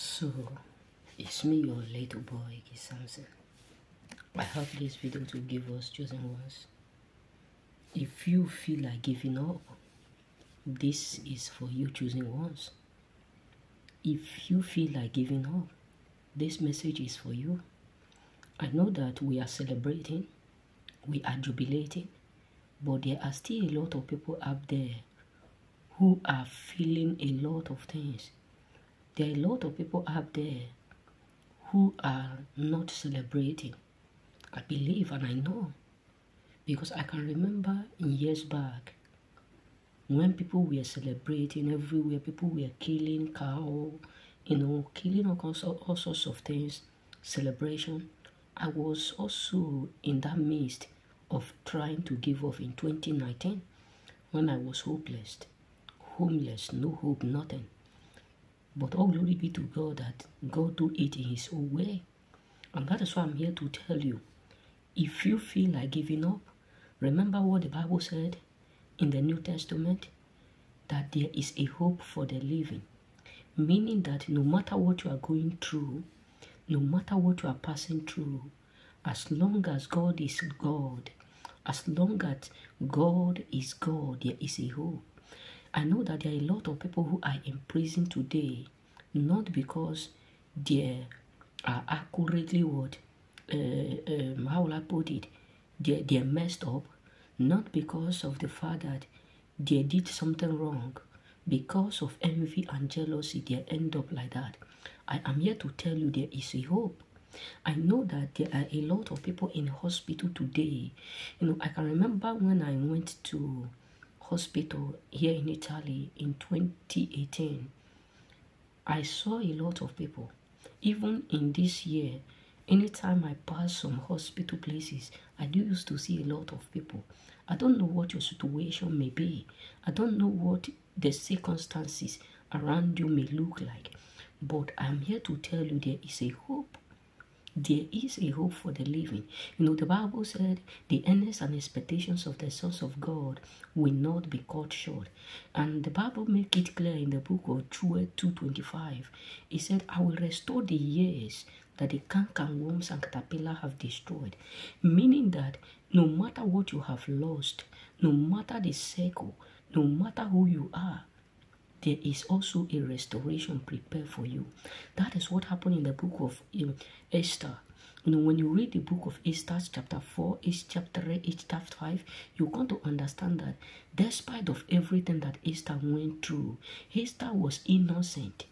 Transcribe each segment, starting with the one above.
So, it's me, your little boy, Iggy I hope this video to give us chosen ones. If you feel like giving up, this is for you choosing ones. If you feel like giving up, this message is for you. I know that we are celebrating, we are jubilating, but there are still a lot of people out there who are feeling a lot of things. There are a lot of people out there who are not celebrating. I believe and I know because I can remember in years back when people were celebrating everywhere, people were killing cow, you know, killing all, all sorts of things, celebration. I was also in that midst of trying to give up in 2019 when I was hopeless, homeless, no hope, nothing. But all glory be to God that God do it in his own way. And that is why I'm here to tell you. If you feel like giving up, remember what the Bible said in the New Testament that there is a hope for the living. Meaning that no matter what you are going through, no matter what you are passing through, as long as God is God, as long as God is God, there is a hope. I know that there are a lot of people who are in prison today, not because they are accurately what, uh, um, how will I put it, they, they're messed up, not because of the fact that they did something wrong, because of envy and jealousy, they end up like that. I am here to tell you there is a hope. I know that there are a lot of people in hospital today. You know, I can remember when I went to hospital here in Italy in 2018, I saw a lot of people. Even in this year, anytime I pass some hospital places, I do used to see a lot of people. I don't know what your situation may be. I don't know what the circumstances around you may look like. But I'm here to tell you there is a hope there is a hope for the living. You know, the Bible said the earnest and expectations of the sons of God will not be cut short. And the Bible make it clear in the book of Joel 2.25. It said, I will restore the years that the canker worms and caterpillar have destroyed. Meaning that no matter what you have lost, no matter the circle, no matter who you are, there is also a restoration prepared for you. That is what happened in the book of um, Esther. You know, when you read the book of Esther, chapter 4, each chapter 8, each chapter 5, you're going to understand that despite of everything that Esther went through, Esther was innocent.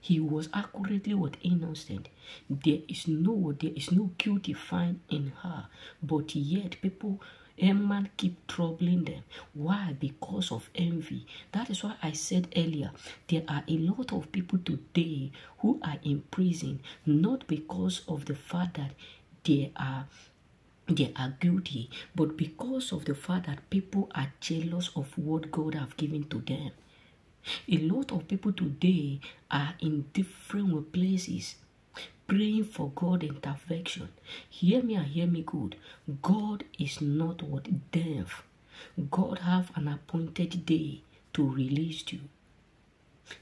He was accurately what innocent. There is no there is no guilty find in her, but yet people man keep troubling them. Why? Because of envy. That is why I said earlier, there are a lot of people today who are in prison, not because of the fact that they are they are guilty, but because of the fact that people are jealous of what God have given to them. A lot of people today are in different places praying for God intervention. Hear me and hear me good. God is not what deaf. God have an appointed day to release you.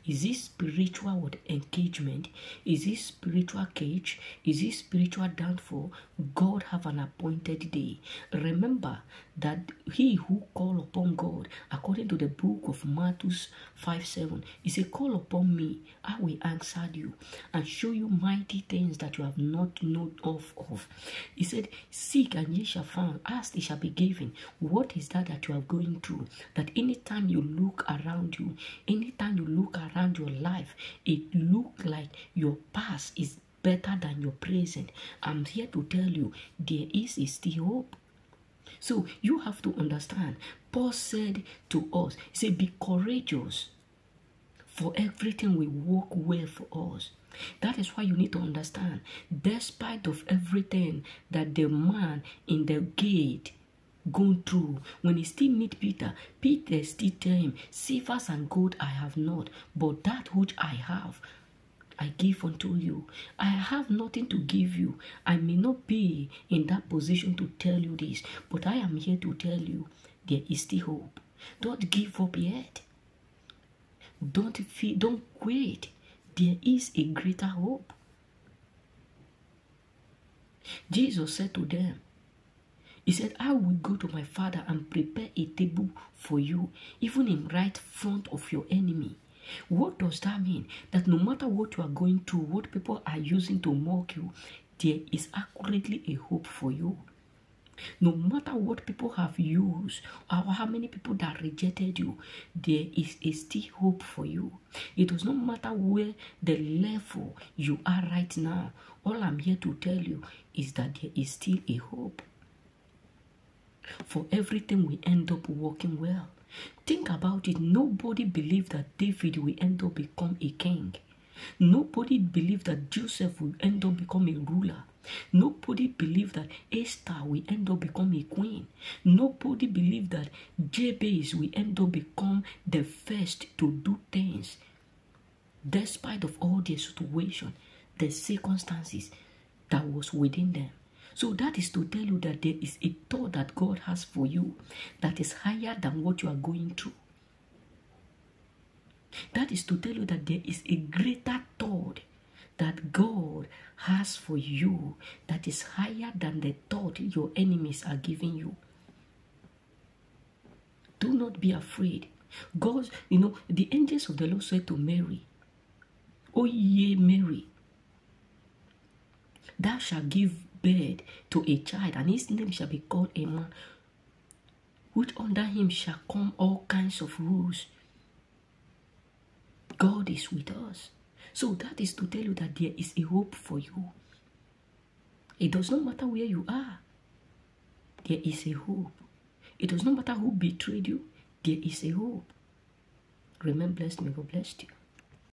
Is this spiritual engagement? Is this spiritual cage? Is this spiritual downfall? God have an appointed day. Remember that he who call upon God, according to the book of Matthew 5 7, is a call upon me. I will answer you and show you mighty things that you have not known of. of. He said, Seek and ye shall find, ask it shall be given. What is that that you are going through? That anytime you look around you, anytime you look around your life, it look like your past is better than your present. I'm here to tell you there is still hope. So you have to understand. Paul said to us, he said, be courageous. For everything will work well for us. That is why you need to understand, despite of everything that the man in the gate gone through. When he still meet Peter, Peter still tell him, Silvers and gold I have not, but that which I have, I give unto you. I have nothing to give you. I may not be in that position to tell you this, but I am here to tell you there is still hope. Don't give up yet. Don't feel, don't quit. there is a greater hope. Jesus said to them, He said, I will go to my Father and prepare a table for you, even in right front of your enemy. What does that mean? That no matter what you are going through, what people are using to mock you, there is accurately a hope for you. No matter what people have used or how many people that rejected you, there is a still hope for you. It does not matter where the level you are right now. All I'm here to tell you is that there is still a hope. For everything we end up working well. Think about it. Nobody believed that David will end up become a king. Nobody believed that Joseph will end up become a ruler. Nobody believed that Esther will end up become a queen. Nobody believed that Jabez will end up become the first to do things. Despite of all the situation, the circumstances that was within them. So that is to tell you that there is a thought that God has for you that is higher than what you are going through. That is to tell you that there is a greater thought that God has for you that is higher than the thought your enemies are giving you. Do not be afraid. God, you know, the angels of the Lord said to Mary, O ye Mary, thou shalt give birth to a child, and his name shall be called Emmanuel, which under him shall come all kinds of rules. God is with us. So that is to tell you that there is a hope for you. It does not matter where you are, there is a hope. It does not matter who betrayed you, there is a hope. Remain blessed, may God bless you.